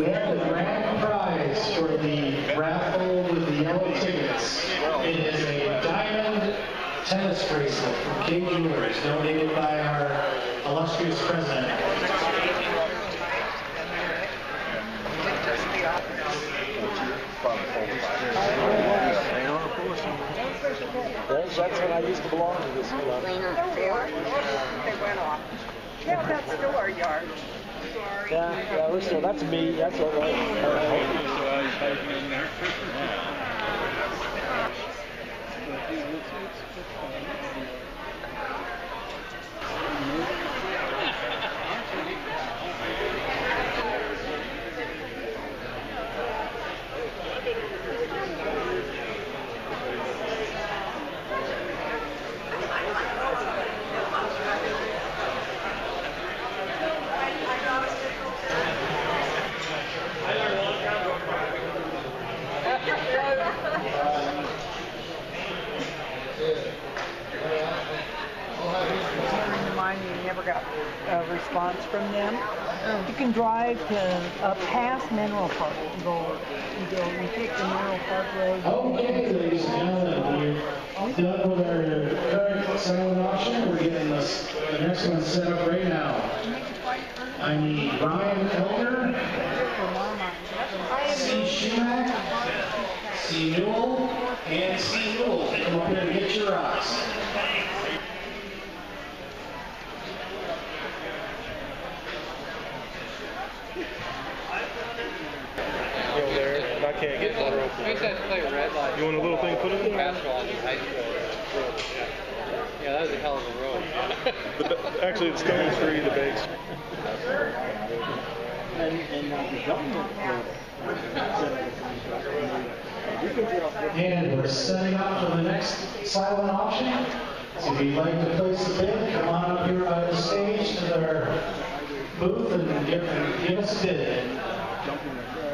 We have the grand prize for the raffle with the yellow tickets. It is a diamond tennis bracelet from Kay Jewelers donated by our illustrious president. That's, that's when I used to belong to this club. They went off. Yeah, that's still our yard. Yeah, yeah, listen, that's me, that's all right. Remind me, you never got a response from them. You can drive to uh, past Mineral Park. You go, you go, you take the Mineral Park Road. Okay, ladies and gentlemen, we're done with our current silent auction. We're getting this, the next one set up right now. I need Ryan Elder, C. Schumack, C. Newell, and C. Newell. Come up here and get your rocks. Go there, and I can't get more open. Makes sense to play red light. You want a little thing put in there? Basketball in high school. Yeah, that was a hell of a road. The Actually, it's Stone Tree, the base. And we're setting up for the next silent auction. So if you'd like to place a bid, come on up here by the stage to their booth and give, and give us a bid jumping like that.